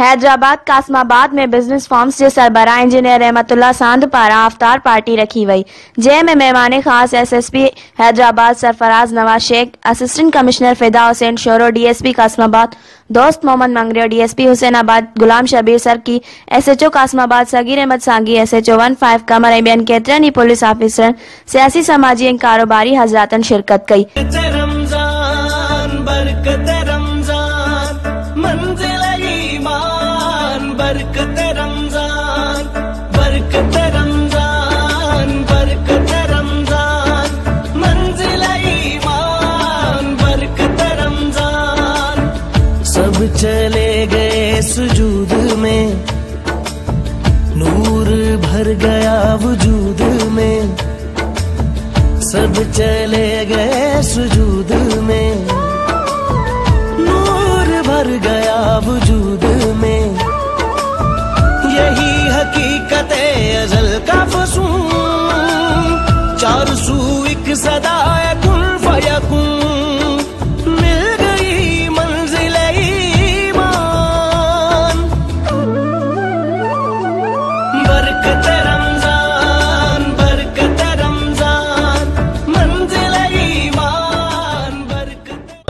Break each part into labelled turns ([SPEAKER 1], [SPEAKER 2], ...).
[SPEAKER 1] حیدرآباد قاسم آباد میں business forms سے سربراہ انجینئر رحمت اللہ ساندھ پارا افطار پارٹی رکھی وئی جے میں مہمان خاص S S P Hyderabad Sarfaraz Nawaz Shaikh assistant commissioner فدا حسین Shoro D S P Qasim آباد دوست محمد منگریو ڈی ایس پی حسین آباد، غلام شبیر سر کی S H O Qasimabad Saghir Ahmed Sangi S H O one five Qamar ایبین کیترانی police officer سیاسی سماجی کاروباری حضراتن شرکت کئی
[SPEAKER 2] چلے گئے سجود میں نور بھر گیا وجود میں سب چلے گئے سجود میں نور بھر گیا وجود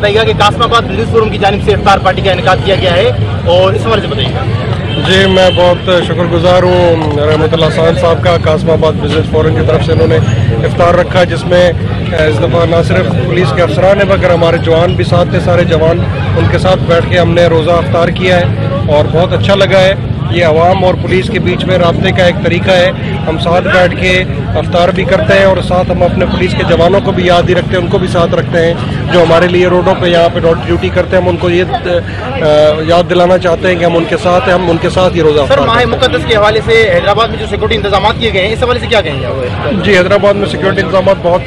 [SPEAKER 3] بتائیے گا کہ قاسم آباد بزنس فورم کی جانب سے افطار پارٹی کا انعقاد کیا گیا ہے اور اس حوالے سے بتائیے گا۔
[SPEAKER 4] جی میں بہت شکر گزار ہوں رحمۃ اللہ صاحب صاحب کا، قاسم آباد بزنس فورم کی طرف سے انہوں نے افطار رکھا، جس میں اس دفعہ نہ صرف پولیس کے افسران ہیں، بلکہ ہمارے جوان بھی ساتھ تھے، سارے جوان ان کے ساتھ بیٹھ کے ہم نے روزہ افطار کیا ہے اور بہت اچھا لگا ہے۔ یہ عوام اور پولیس کے بیچ میں رابطے کا ایک طریقہ ہے۔ ہم ساتھ بیٹھ کے افطار بھی کرتے ہیں اور ساتھ ہم اپنے پولیس کے جوانوں کو بھی یاد ہی رکھتے ہیں ان کو بھی ساتھ رکھتے ہیں۔ جو ہمارے لیے روڈوں پہ یہاں پہ ڈیوٹی کرتے ہیں ہم ان کو یہ یاد دلانا چاہتے ہیں کہ ہم ان کے ساتھ ہیں ہم ان کے ساتھ ہی روزہ
[SPEAKER 3] سر ماہ مقدس کے حوالے سے حیدرآباد میں جو سیکورٹی انتظامات کیے گئے ہیں اس حوالے سے کیا کہیں گے
[SPEAKER 4] جی حیدرآباد میں سیکورٹی انتظامات بہت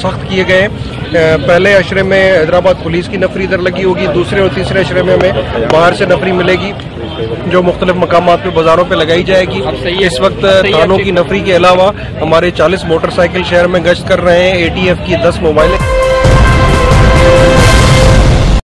[SPEAKER 4] سخت کیے گئے ہیں۔ پہلے اشرے میں حیدرآباد پولیس کی نفری ادھر لگی ہوگی، دوسرے اور تیسرے اشرے میں ہمیں باہر سے نفری ملے گی، جو مختلف مقامات پہ بازاروں پہ لگائی جائے گی۔ اس وقت تھانوں کی نفری کے علاوہ ہمارے چالیس موٹر سائیکل شہر میں گشت کر رہے ہیں اے ٹی ایف کی دس موبائلیں۔